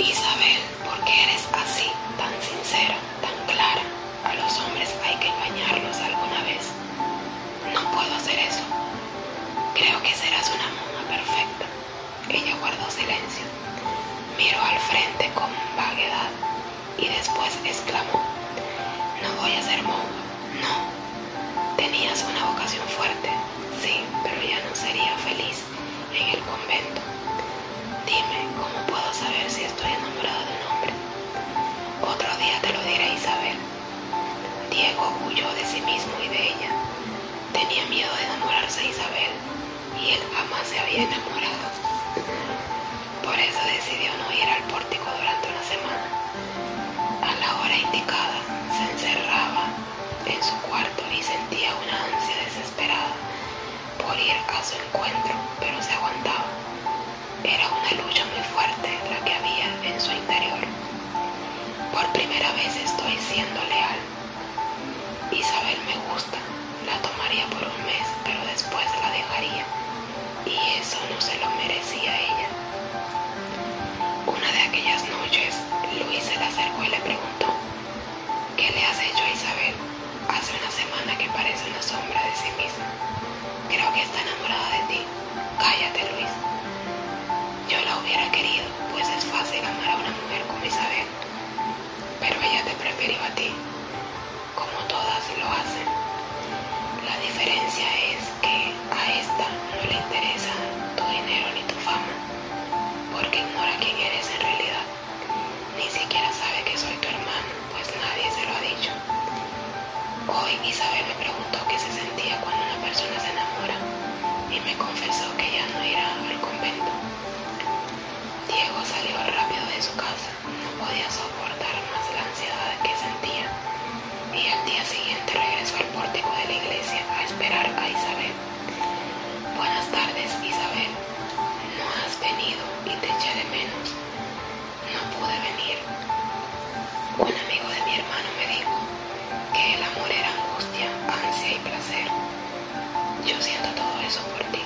Isabel, ¿por qué eres así, tan sincera, tan clara? A los hombres hay que engañarlos alguna vez. No puedo hacer eso. Creo que serás una monja perfecta. Ella guardó silencio. Miró al frente con vaguedad y después exclamó, De sí mismo y de ella. Tenía miedo de enamorarse de Isabel y él jamás se había enamorado. Por eso decidió no ir al pórtico durante una semana. A la hora indicada se encerraba en su cuarto y sentía una ansia desesperada por ir a su encuentro, pero se aguantaba. Era una lucha muy fuerte la que había en su interior. Por primera vez estoy siendo acercó y le preguntó, ¿qué le has hecho a Isabel? Hace una semana que parece una sombra de sí misma. De su casa, no podía soportar más la ansiedad que sentía y al día siguiente regresó al pórtico de la iglesia a esperar a Isabel. Buenas tardes, Isabel. No has venido y te eché de menos. No pude venir. Un amigo de mi hermano me dijo que el amor era angustia, ansia y placer. Yo siento todo eso por ti.